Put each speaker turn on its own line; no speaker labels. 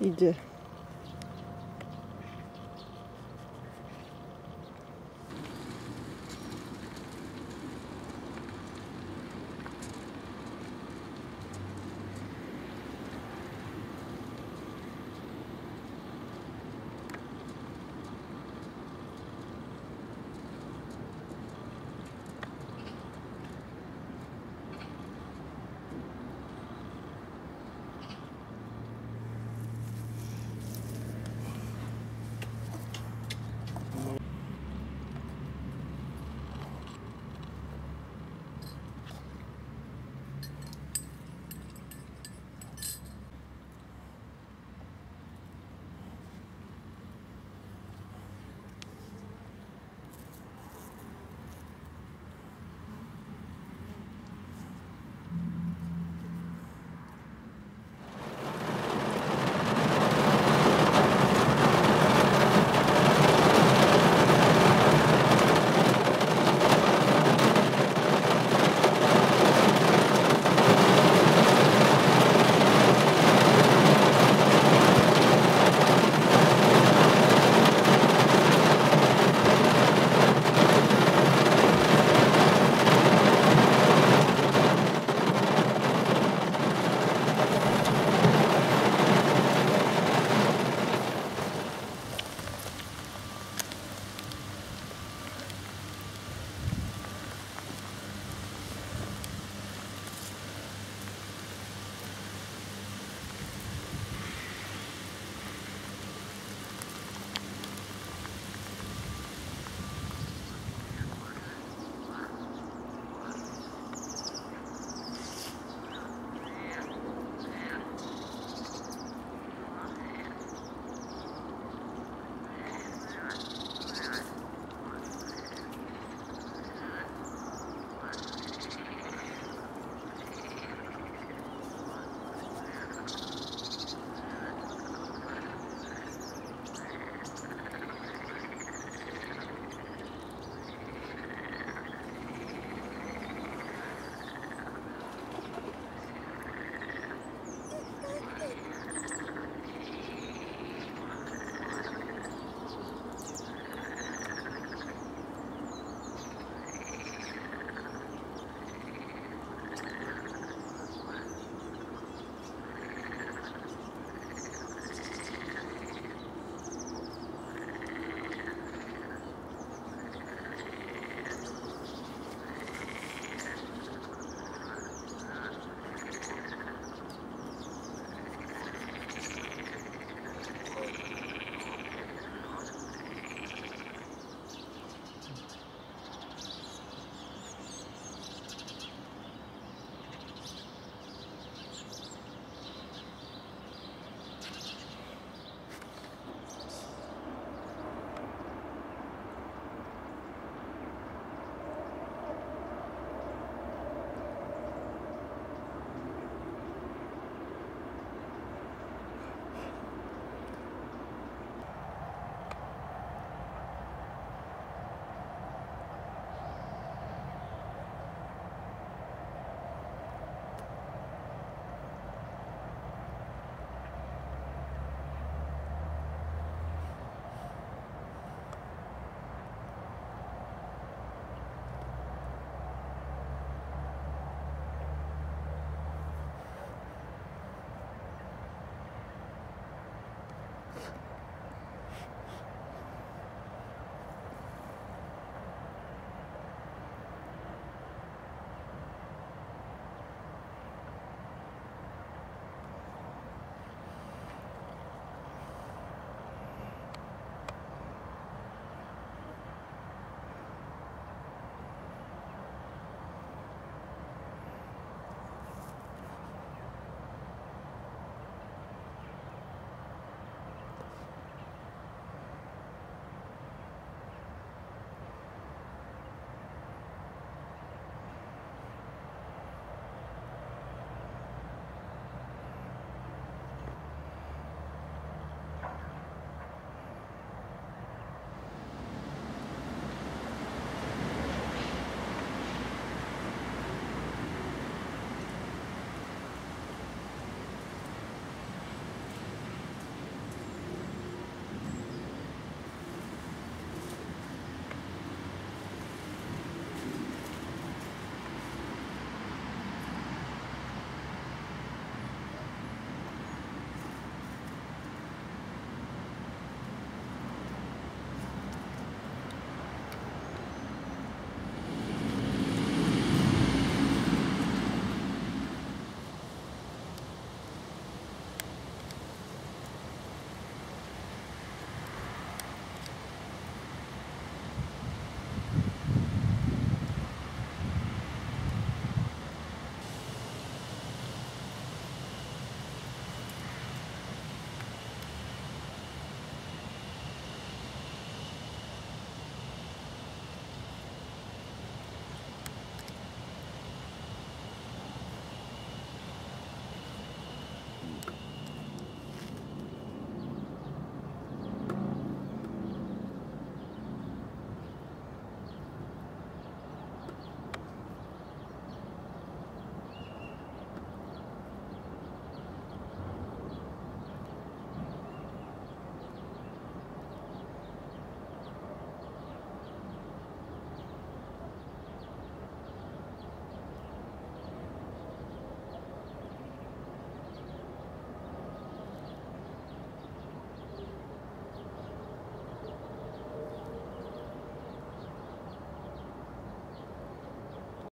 idzie.